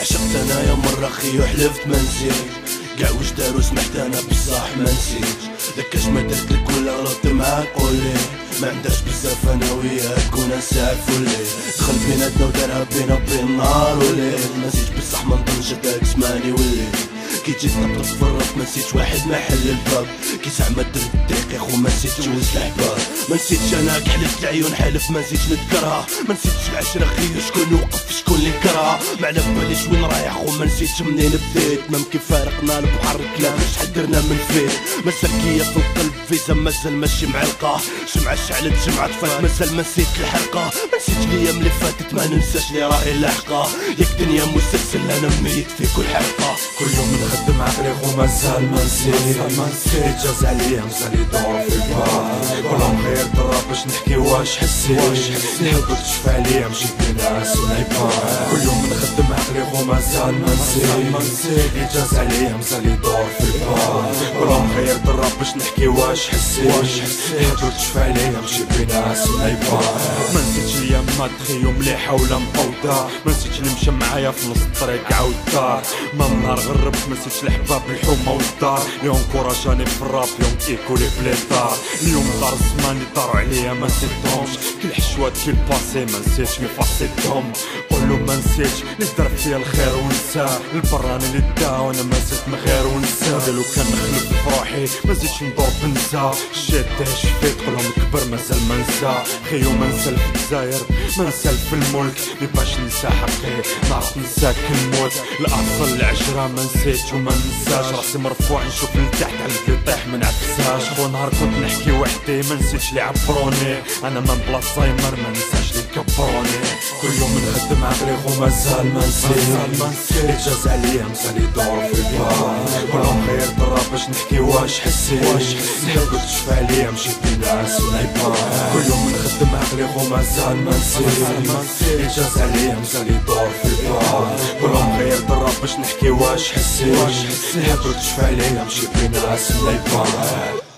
عشقت انايا مرة خي وحلفت ما نسيت كاع واش دارو سمحت أنا بصح ما نسيت ذاك ما درت لك ولا غلطت معاك قولي. ما عندهاش بزاف أنا وياك ساعة فولي دخل بيناتنا ودارها بينا بين نهار وليل ما نسيت بصح ما نظنش هداك زماني وليت كي جيت نطرق في ما نسيتش واحد ما حل الباب. كي زعما درت الطريق يا خو ما نسيتش جوز الاحباب ما نسيتش أنا حلفت العيون حلف ما نسيتش نذكرها ما نسيتش العشرة خي شكون وقف شكون اللي كرها ما على باليش وين رايح خو ما نسيتش منين بديت. ما ممكن فارقنا البحر الكلام شحال درنا من فيه مساكية في القلب فيزا مازال ماشي معلقة. شمعة شعلت شمعة طفات مازال ما نسيت الحرقة ما نسيتش الأيام اللي فاتت ما ننساش اللي راهي لاحقة. ياك دنيا مسلسل أنا ميت في كل حلقة. كل يوم نخدم عقلي خو مازال ما نسيت جاز عليا مازال يدور في البال. غير ضرب باش نحكي واش حسيت. نحبك تشفى عليا مشيت بين ناس ونايبان كل يوم نخدم عقلي خو مازال ما نسيت. جاز عليا مازال يدور في البال كلهم غير ضرب باش نحكي واش حسيت. نحبك تشفى عليا مشيت بين ناس ونايبان ما نسيتش الأيام ما تخيو مليحة ولا مقودة ما نسيتش مشى معايا في نص الطريق عاود دار. ما نهار غربت ما نسيتش الحباب الحومة والدار. اليوم كوراجاني في الراب يوم ايكولي في ليطار اليوم دار الزمان اللي داروا عليا ما نسيتهمش. كل حشوات كل باسي ما نسيتش مي فاسيتهم قولو ما نسيتش اللي دار فيا الخير ونساه البراني اللي دا وأنا ما زلت من غير ونساه قالو كان روحي ما زيدش ندور بنسى شيت شفيت قولهم كبر مازال ما نسى خيو ما نسال في الجزاير ما نسال في الملك. مي باش ننسى حقي نعرف نساك نموت الاصل العشرة ما نسيتش وما ننساش. راسي مرفوع نشوف لتحت على اللي يطيح ما نعكسهاش خو نهار كنت نحكي وحدي ما نسيتش اللي عبروني. أنا من بلا زايمر ما ننساش اللي كبروني. كل يوم نخدم عقلي خو مازال ما نسيت. يتجاز عليا مازال يدور في البال. كلهم ضرب باش نحكي واش حسيت. نحبك تشفى عليا مشيت ناس ونايبان كل يوم نخدم عقلي خو مازال ما نسيت يتجاز عليا مازال يدور في البال كلهم غير ضرب باش نحكي واش حسيت. نحبك تشفى عليا مشيت ناس ونايبان